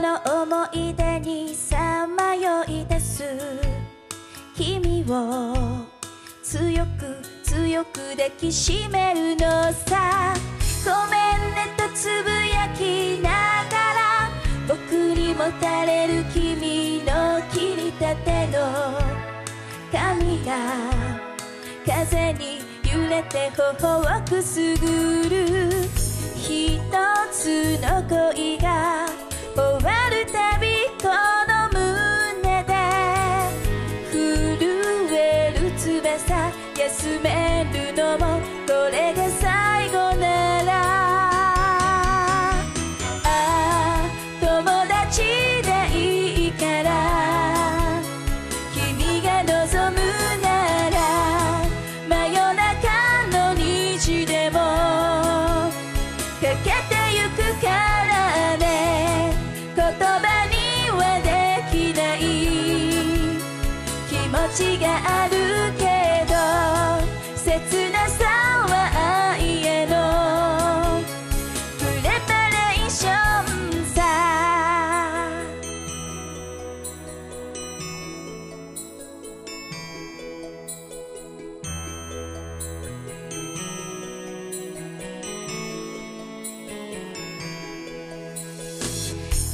の思い出にさまよい出す。君を強く強く抱きしめるのさ。ごめんねとつぶやきながら僕にもたれる君の切りたての。髪が風に揺れて頬をくすぐる。一つの恋が終わるたちがあるけど切なさは愛へのプレパレーションさ。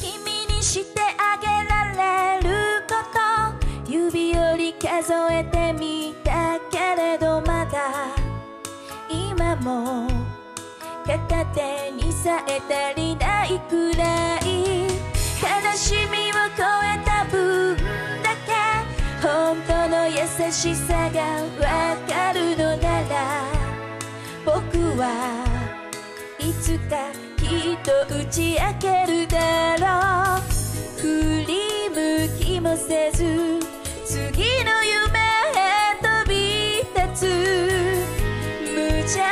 君にして数えてみたけれどまだ今も片手にさえ足りないくらい悲しみを超えた分だけ本当の優しさがわかるのなら僕はいつかきっと打ち明けるだろ见。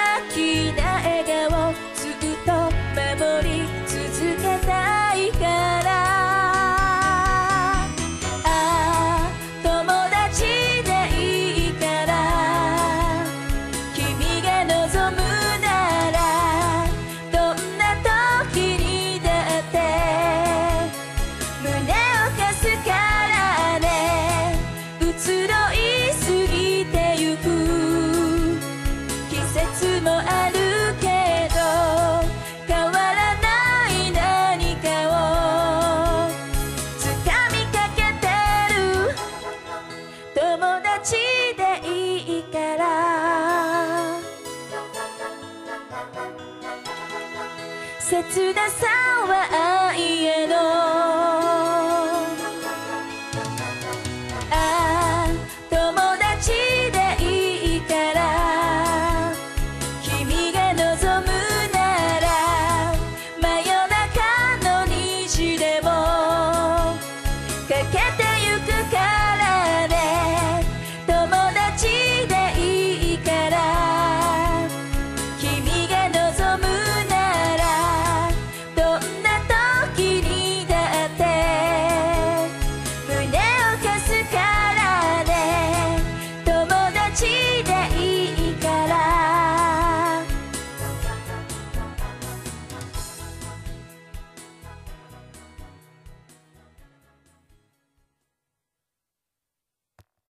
切なさは愛への